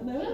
没问